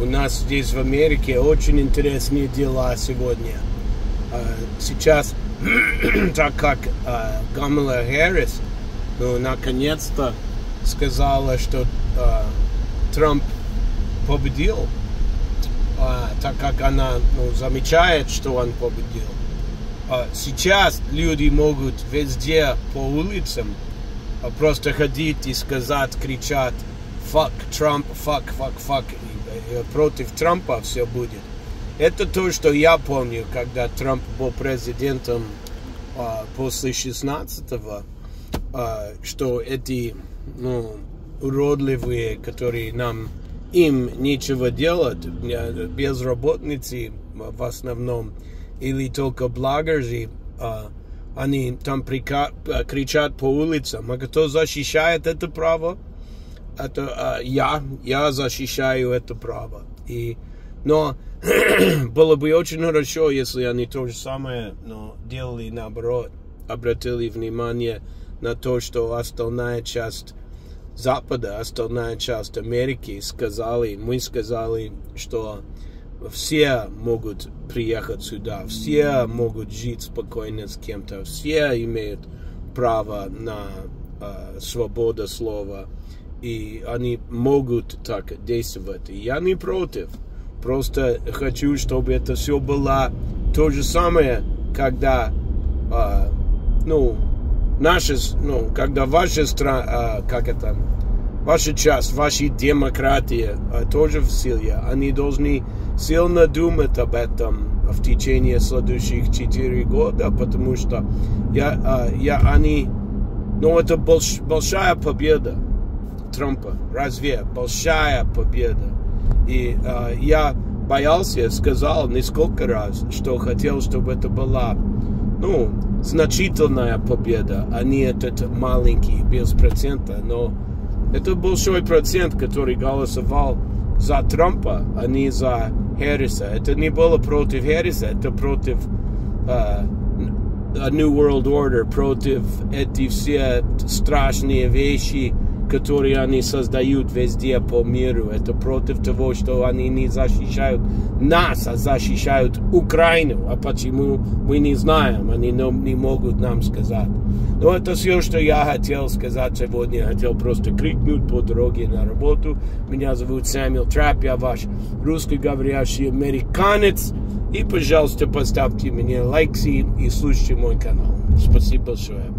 у нас здесь в Америке очень интересные дела сегодня. А, сейчас, так как а, Гамала Харрис, ну, наконец-то сказала, что а, Трамп победил, так как она ну, замечает, что он победил. Сейчас люди могут везде по улицам просто ходить и сказать, кричать, Trump, fuck, fuck, fuck, и против Трампа все будет. Это то, что я помню, когда Трамп был президентом а, после 16-го, а, что эти ну, уродливые, которые нам им нечего делать, безработницы в основном, или только блогеры, а, они там прика- кричат по улицам, а кто защищает это право? Это а, я, я защищаю это право. И, но было бы очень хорошо, если они то же самое но делали наоборот, обратили внимание на то, что остальная часть Запада, остальная часть Америки сказали, мы сказали, что все могут приехать сюда, все могут жить спокойно с кем-то, все имеют право на э, свободу слова, и они могут так действовать. Я не против. Просто хочу, чтобы это все было то же самое, когда, э, ну, наша, ну, когда ваша страна, э, как это, ваша часть, ваша демократия э, тоже в силе, они должны сильно думать об этом в течение следующих четыре года, потому что я, э, я, они, ну, это больш, большая победа Трампа. Разве большая победа? И э, я боялся, сказал несколько раз, что хотел, чтобы это была, ну, значительная победа, а не этот маленький, без процента. Но это большой процент, который голосовал за Трампа, а не за Харриса. Это не было против Харриса, это против uh, New World Order, против эти все страшные вещи, которые они создают везде по миру. Это против того, что они не защищают нас, а защищают Украину. А почему мы не знаем, они не могут нам сказать. Но это все, что я хотел сказать сегодня. Я хотел просто крикнуть по дороге на работу. Меня зовут Сэмюэл Трап, я ваш русскоговорящий американец. И, пожалуйста, поставьте мне лайки и слушайте мой канал. Спасибо большое.